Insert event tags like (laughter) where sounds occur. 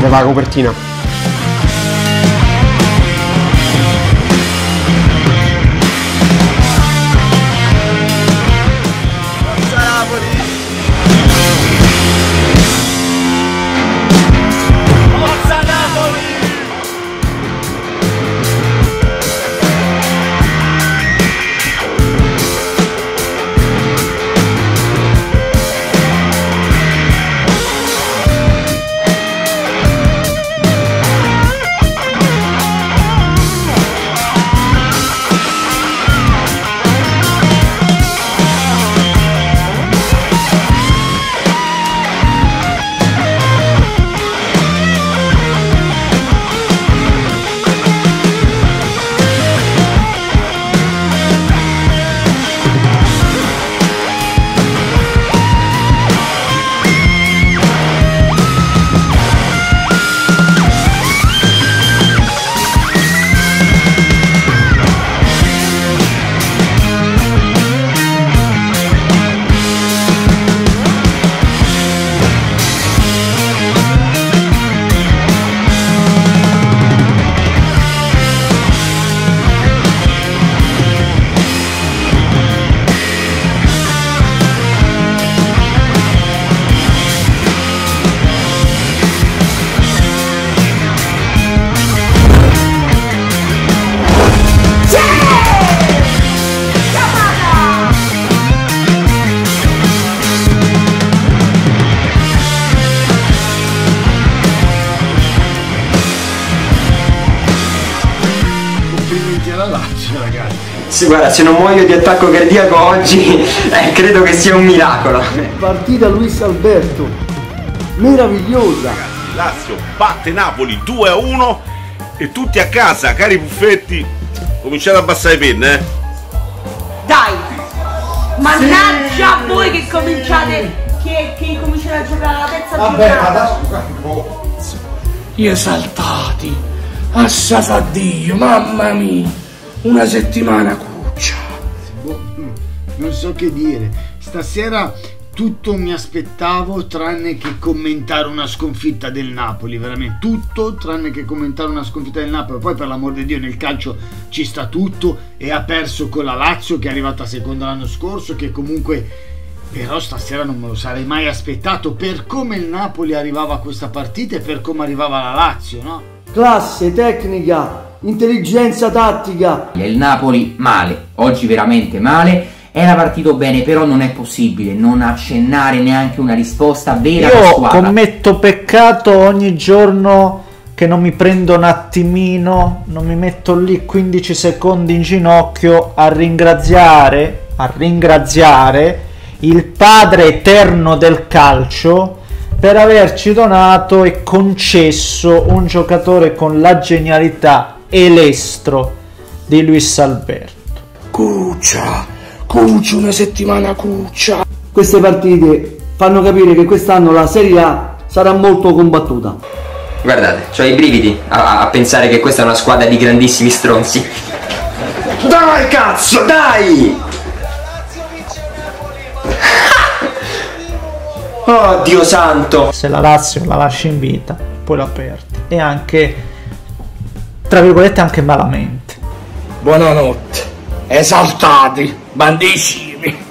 Serve la copertina. Complimenti alla Lazio, ragazzi. Sì, guarda, se non muoio di attacco cardiaco oggi, (laughs) eh, credo che sia un miracolo. Partita Luis Alberto, meravigliosa. Lazio batte Napoli 2 a 1 e tutti a casa, cari buffetti, cominciate a abbassare le penne, eh. Dai! Mannaggia a voi che cominciate, che, che cominciate a giocare alla terza giornata! Gli esaltati, assata Dio, mamma mia, una settimana cuccia. Boh, non so che dire. Stasera tutto mi aspettavo tranne che commentare una sconfitta del Napoli, veramente tutto tranne che commentare una sconfitta del Napoli. Poi per l'amor di Dio nel calcio ci sta tutto e ha perso con la Lazio che è arrivata seconda l'anno scorso che comunque però stasera non me lo sarei mai aspettato per come il Napoli arrivava a questa partita e per come arrivava la Lazio, no? Classe, tecnica, intelligenza tattica, Il Napoli male, oggi veramente male. Era partito bene, però non è possibile non accennare neanche una risposta vera Io commetto peccato ogni giorno che non mi prendo un attimino, non mi metto lì 15 secondi in ginocchio a ringraziare, a ringraziare il Padre eterno del calcio per averci donato e concesso un giocatore con la genialità e l'estro di Luis Alberto. Cuccia, cuccia, una settimana cuccia. Queste partite fanno capire che quest'anno la Serie A sarà molto combattuta. Guardate, ho i brividi a, a pensare che questa è una squadra di grandissimi stronzi. Dai cazzo, dai! (laughs) Oh Dio santo! se la Lazio la lascia in vita, poi la perdi. E anche, tra virgolette, anche malamente. Buonanotte, esaltati, bandissimi.